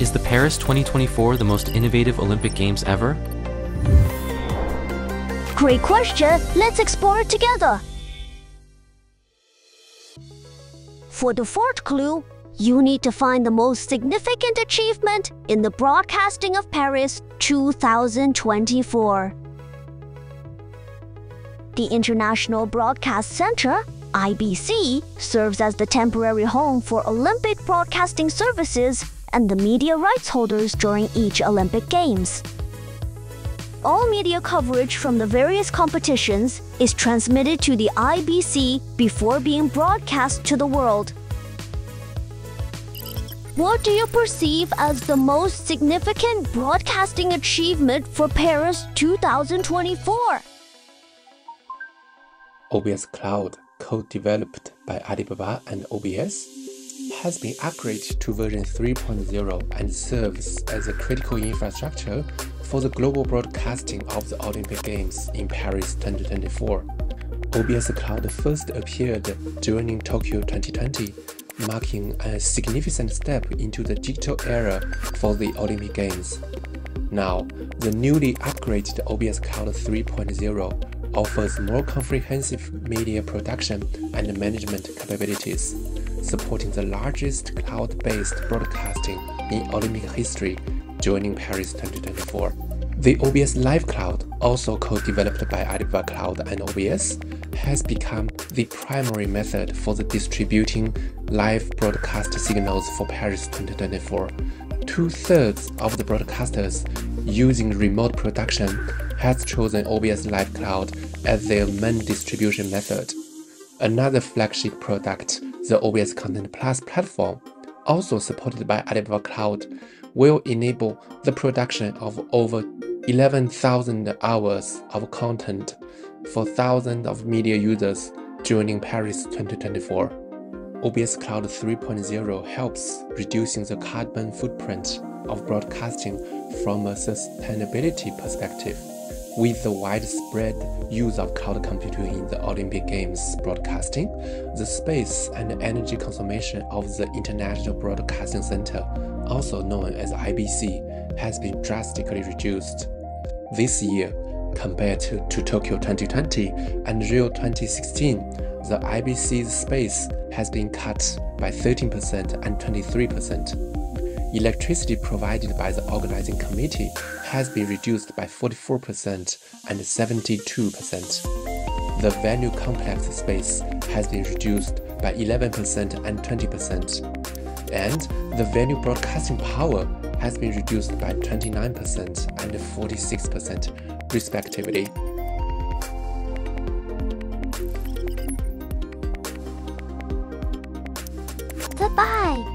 Is the Paris 2024 the most innovative Olympic Games ever? Great question. Let's explore it together. For the fourth clue, you need to find the most significant achievement in the broadcasting of Paris 2024. The International Broadcast Center, IBC, serves as the temporary home for Olympic broadcasting services and the media rights holders during each Olympic Games. All media coverage from the various competitions is transmitted to the IBC before being broadcast to the world. What do you perceive as the most significant broadcasting achievement for Paris 2024? OBS Cloud, co-developed by Alibaba and OBS, has been upgraded to version 3.0 and serves as a critical infrastructure for the global broadcasting of the Olympic Games in Paris 2024. OBS Cloud first appeared during Tokyo 2020, marking a significant step into the digital era for the Olympic Games. Now, the newly upgraded OBS Cloud 3.0 offers more comprehensive media production and management capabilities, supporting the largest cloud-based broadcasting in Olympic history joining Paris 2024. The OBS Live Cloud, also co-developed by Alibaba Cloud and OBS, has become the primary method for the distributing live broadcast signals for Paris 2024. Two-thirds of the broadcasters using remote production has chosen OBS Live Cloud as their main distribution method. Another flagship product, the OBS Content Plus platform, also supported by Alibaba Cloud, will enable the production of over 11,000 hours of content for thousands of media users joining Paris 2024. OBS Cloud 3.0 helps reducing the carbon footprint of broadcasting from a sustainability perspective. With the widespread use of cloud computing in the Olympic Games broadcasting, the space and energy consumption of the International Broadcasting Center, also known as IBC, has been drastically reduced. This year, compared to, to Tokyo 2020 and Rio 2016, the IBC's space has been cut by 13% and 23%. Electricity provided by the organizing committee has been reduced by 44% and 72%. The venue complex space has been reduced by 11% and 20%. And the venue broadcasting power has been reduced by 29% and 46%, respectively. Goodbye.